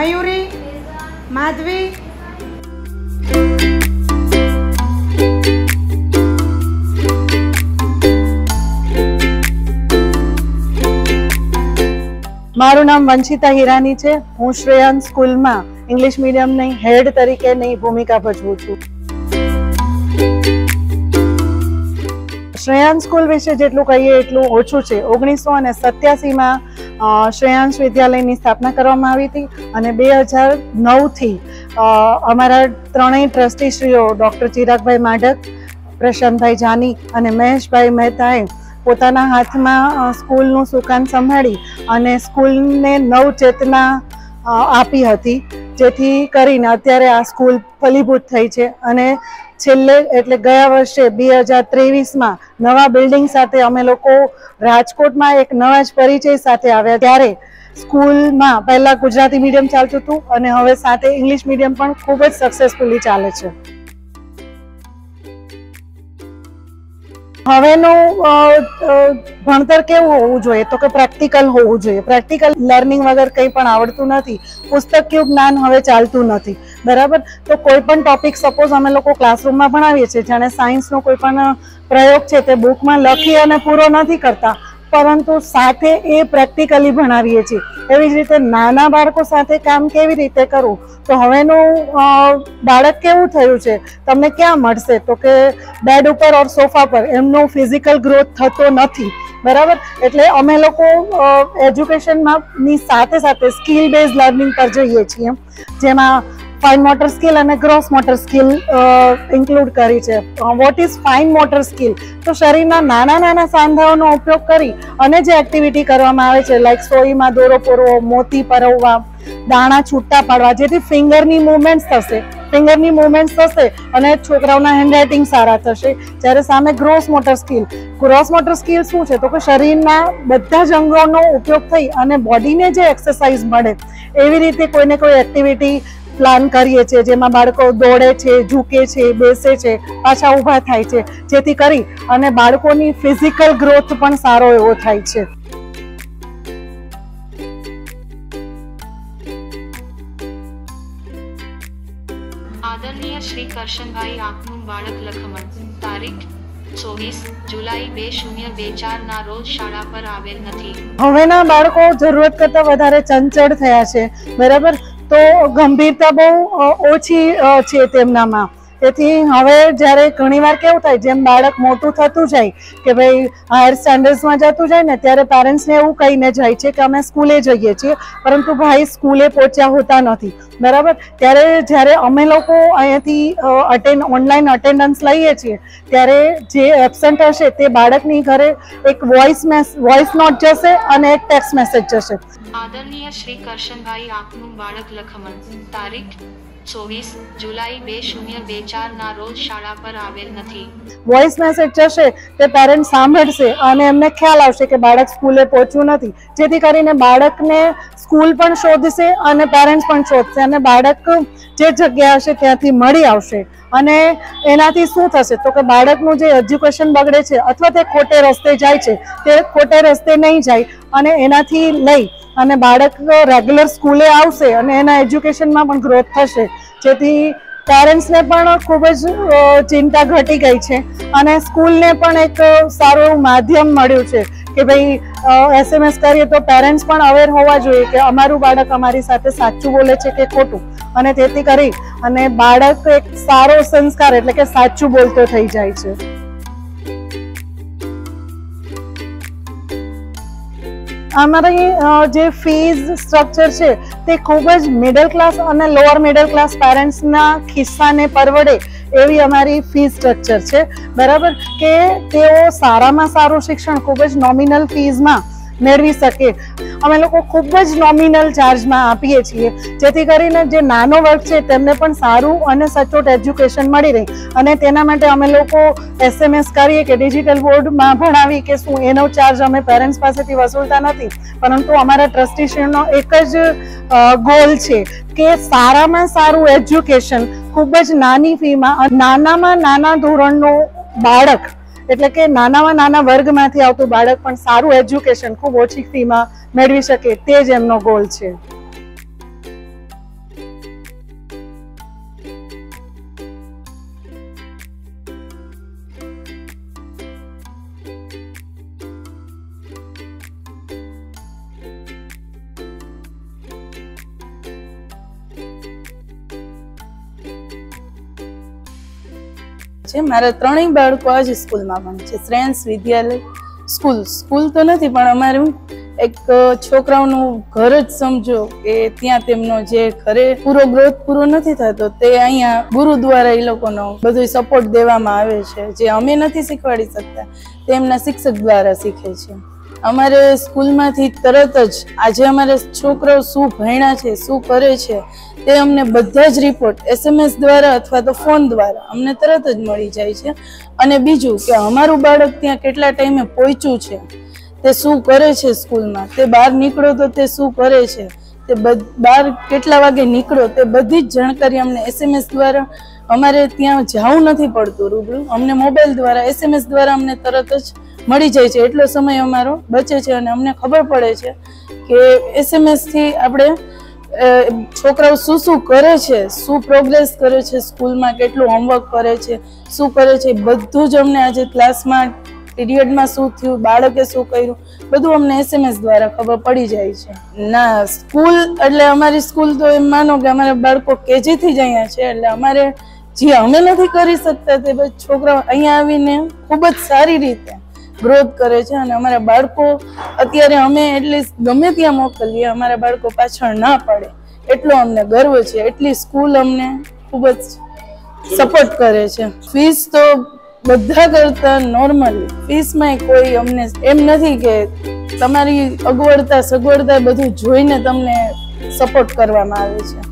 મયુરી, માધવી. મારું નામ વંશિતા હિરાની છે. હું શ્રેયાન સ્કૂલમાં ઇંગ્લિશ મીડિયમની હેડ તરીકેની ભૂમિકા ભજવું છું. શ્રેયાન સ્કૂલ વિશે જેટલું કહીએ એટલું ઓછું છે. ઓગણીસો અને સત્યાસીમાં શ્રેયાંશ વિદ્યાલયની સ્થાપના કરવામાં આવી હતી અને બે હજાર નવથી અમારા ત્રણેય ટ્રસ્ટીશ્રીઓ ડૉક્ટર ચિરાગભાઈ માઢક પ્રશાંતભાઈ જાની અને મહેશભાઈ મહેતાએ પોતાના હાથમાં સ્કૂલનું સુકાન સંભાળી અને સ્કૂલને નવચેતના ચેતના આપી હતી. જેથી કરીને અત્યારે આ સ્કૂલ ફલીભૂત થઈ છે અને છેલ્લે એટલે ગયા વર્ષે બે હજાર ત્રેવીસમાં નવા બિલ્ડિંગ સાથે અમે લોકો રાજકોટમાં એક નવા જ પરિચય સાથે આવ્યા ત્યારે સ્કૂલમાં પહેલા ગુજરાતી મીડિયમ ચાલતું હતું અને હવે સાથે ઇંગ્લિશ મીડિયમ પણ ખૂબ જ સક્સેસફુલી ચાલે છે. હવેનું ભણતર કેવું હોવું જોઈએ? તો કે પ્રેક્ટિકલ હોવું જોઈએ. પ્રેક્ટિકલ લર્નિંગ વગર કંઈ પણ આવડતું નથી. પુસ્તકીય જ્ઞાન હવે ચાલતું નથી. બરાબર? તો કોઈ પણ ટોપિક સપોઝ અમે લોકો ક્લાસરૂમમાં ભણાવીએ છીએ, જાણે સાયન્સનો કોઈ પણ પ્રયોગ છે તે બુકમાં લખી અને પૂરો નથી કરતા. પરંતુ સાથે એ પ્રેક્ટિકલી ભણાવીએ છીએ. એવી જ રીતે નાના બાળકો સાથે કામ કેવી રીતે કરવું? તો હવેનું બાળક કેવું થયું છે? તમને ક્યાં મળશે? તો કે બેડ ઉપર ઓર સોફા પર. એમનો ફિઝિકલ ગ્રોથ થતો નથી. બરાબર? એટલે અમે લોકો એજ્યુકેશનમાં ની સાથે સાથે સ્કિલ બેઝ લર્નિંગ પર જઈએ છીએ. જેમાં ફાઇન મોટર સ્કિલ અને ગ્રોસ મોટર સ્કિલ ઇન્ક્લુડ કરી છે. What is fine motor skill તો શરીરના નાના નાના સાંધાઓનો ઉપયોગ કરી અને જે એક્ટિવિટી કરવામાં આવે છે લાઈક સોઈમાં દોરો પૂરવો, મોતી પરવવા, દાણા છૂટા પાડવા, જેથી ફિંગરની મુવમેન્ટ્સ થશે. ફિંગરની મુવમેન્ટ્સ થશે અને છોકરાઓના હેન્ડરાઇટિંગ સારા થશે. જ્યારે સામે gross motor skill gross motor skill શું છે? તો કે શરીરના બધા જ અંગોનો ઉપયોગ થઈ અને બોડીને જે એક્સરસાઇઝ મળે, એવી રીતે કોઈને કોઈ એક્ટિવિટી પ્લાન કરીએ છીએ જેમાં બાળકો દોડે છે ઝૂકે છે બેસે છે પાછા ઊભા થાય છે જેથી કરી અને બાળકોની ફિઝિકલ ગ્રોથ પણ સારો એવો થાય છે. આદરણીય શ્રી કરશનભાઈ આપનું બાળક લખમણ તારીખ ચોવીસ જુલાઈ બે શૂન્ય બે ચાર ના રોજ શાળા પર આવેલ નથી. હવેના બાળકો જરૂરત કરતા વધારે ચંચળ થયા છે. બરાબર? તો ગંભીરતા બહુ ઓછી છે તેમનામાં. તેથી હવે જ્યારે ઘણીવાર કેવું થાય, જેમ બાળક મોટું થતું જાય કે ભાઈ હાયર સ્ટેન્ડર્ડ્સમાં જતું જાય ને, ત્યારે પેરેન્ટ્સને એવું કહીને જાય છે કે અમે સ્કૂલે જઈએ છીએ, પરંતુ ભાઈ સ્કૂલે પહોંચ્યા હોતા નથી. બરાબર? ત્યારે જ્યારે અમે લોકો અહીંયાથી અટેન્ડ ઓનલાઈન અટેન્ડન્સ લઈએ છીએ, ત્યારે જે એબસન્ટ હશે તે બાળકની ઘરે એક વોઇસ મેસ વોઇસ નોટ જશે અને એક ટેક્સ્ટ મેસેજ જશે. આદરણીય શ્રી કરશનભાઈ, આપનું બાળક લખમણ. તારીખ ચોવીસ જુલાઈ વોઇસ મેસેજ જશે તે પેરેન્ટ સાંભળશે અને એમને ખ્યાલ આવશે કે બાળક સ્કૂલે પહોંચ્યું નથી. જેથી કરીને બાળકને સ્કૂલ પણ શોધશે અને પેરેન્ટ્સ પણ શોધશે અને બાળક જે જગ્યા હશે ત્યાંથી મળી આવશે. અને એનાથી શું થશે? તો કે બાળકનું જે એજ્યુકેશન બગડે છે અથવા તે ખોટે રસ્તે જાય છે, તે ખોટે રસ્તે નહીં જાય અને એનાથી લઈ અને બાળક રેગ્યુલર સ્કૂલે આવશે અને એના એજ્યુકેશનમાં પણ ગ્રોથ થશે. જેથી પેરેન્ટ્સને પણ ખૂબ જ ચિંતા ઘટી ગઈ છે. અને સ્કૂલને પણ એક સારું એવું માધ્યમ મળ્યું છે કે ભાઈ એસએમએસ કરીએ તો પેરેન્ટ્સ પણ અવેર હોવા જોઈએ કે અમારું બાળક અમારી સાથે સાચું બોલે છે કે ખોટું. અને તેથી કરી અને બાળક એક સારો સંસ્કાર એટલે કે સાચું બોલતો થઈ જાય છે. અમારી જે ફીઝ સ્ટ્રક્ચર છે, તે ખૂબ જ મિડલ ક્લાસ અને લોઅર મિડલ ક્લાસ પેરેન્ટ્સના ખિસ્સાને પરવડે એવી અમારી ફીઝ સ્ટ્રક્ચર છે. બરાબર? કે તેઓ સારામાં સારું શિક્ષણ ખૂબ જ નોમિનલ ફીઝમાં મેળવી શકે. અમે લોકો ખૂબ જ નોમિનલ ચાર્જમાં આપીએ છીએ. જેથી કરીને જે નાનો વર્ગ છે તેમને પણ સારું અને સચોટ એજ્યુકેશન મળી રહે. અને તેના માટે અમે લોકો એસએમએસ કરીએ કે ડિજિટલ બોર્ડમાં ભણાવી કે શું એનો ચાર્જ અમે પેરેન્ટ્સ પાસેથી વસૂલતા નથી. પરંતુ અમારા ટ્રસ્ટીશ્રીનો એક જ ગોલ છે કે સારામાં સારું એજ્યુકેશન ખૂબ જ નાની ફીમાં નાનામાં નાના ધોરણનું બાળક એટલે કે નાનામાં નાના વર્ગમાંથી આવતું બાળક પણ સારું એજ્યુકેશન ખૂબ ઓછી ફીમાં મેળવી શકે, તે જ એમનો ગોલ છે. છે. મારા ત્રણેય બાળકો આ જ સ્કૂલમાં ભણે છે. શ્રેયન્સ વિદ્યાલય સ્કૂલ. સ્કૂલ તો નથી, પણ અમારું એક છોકરાઓનું ઘર જ સમજો કે ત્યાં તેમનો જે ઘરે પૂરો ગ્રોથ પૂરો નથી થતો, તે અહીંયા ગુરુ દ્વારા એ લોકોનો બધો સપોર્ટ દેવામાં આવે છે. જે અમે નથી શીખવાડી શકતા, તે એમના શિક્ષક દ્વારા શીખે છે. અમારે સ્કૂલમાંથી તરત જ આજે અમારે છોકરાઓ શું ભણ્યા છે, શું કરે છે, તે અમને બધા જ રિપોર્ટ એસએમએસ દ્વારા અથવા તો ફોન દ્વારા અમને તરત જ મળી જાય છે. અને બીજું કે અમારું બાળક ત્યાં કેટલા ટાઈમે પહોંચ્યું છે, તે શું કરે છે સ્કૂલમાં, તે બહાર નીકળો તો તે શું કરે છે, તે બહાર કેટલા વાગે નીકળો તે બધી જ જાણકારી અમને એસએમએસ દ્વારા અમારે ત્યાં જવું નથી પડતું રૂબરૂ. અમને મોબાઈલ દ્વારા એસએમએસ દ્વારા અમને તરત જ મળી જાય છે. એટલો સમય અમારો બચે છે અને અમને ખબર પડે છે કે એસએમએસથી આપણે છોકરાઓ શું શું કરે છે, શું પ્રોગ્રેસ કરે છે, સ્કૂલમાં કેટલું હોમવર્ક કરે છે, શું કરે છે બધું જ અમને આજે ક્લાસમાં પીરિયડમાં શું થયું, બાળકે શું કર્યું, બધું અમને એસએમએસ દ્વારા ખબર પડી જાય છે. ના, સ્કૂલ, એટલે અમારી સ્કૂલ તો એમ માનો કે અમારા બાળકો કેજીથી જ અહીંયા છે, એટલે અમારે જે અમે નથી કરી શકતા તે છોકરાઓ અહીંયા આવીને ખૂબ જ સારી રીતે ગ્રોથ કરે છે અને અમારા બાળકો અત્યારે અમે એટલીસ્ટ ગમે ત્યાં મોકલીએ, અમારા બાળકો પાછળ ના પડે. એટલો અમને ગર્વ છે. એટલી સ્કૂલ અમને ખૂબ જ સપોર્ટ કરે છે. ફીસ તો બધા કરતા નોર્મલી ફીસમાં કોઈ અમને એમ નથી કે તમારી અગવડતા સગવડતા બધું જોઈને તમને સપોર્ટ કરવામાં આવે છે.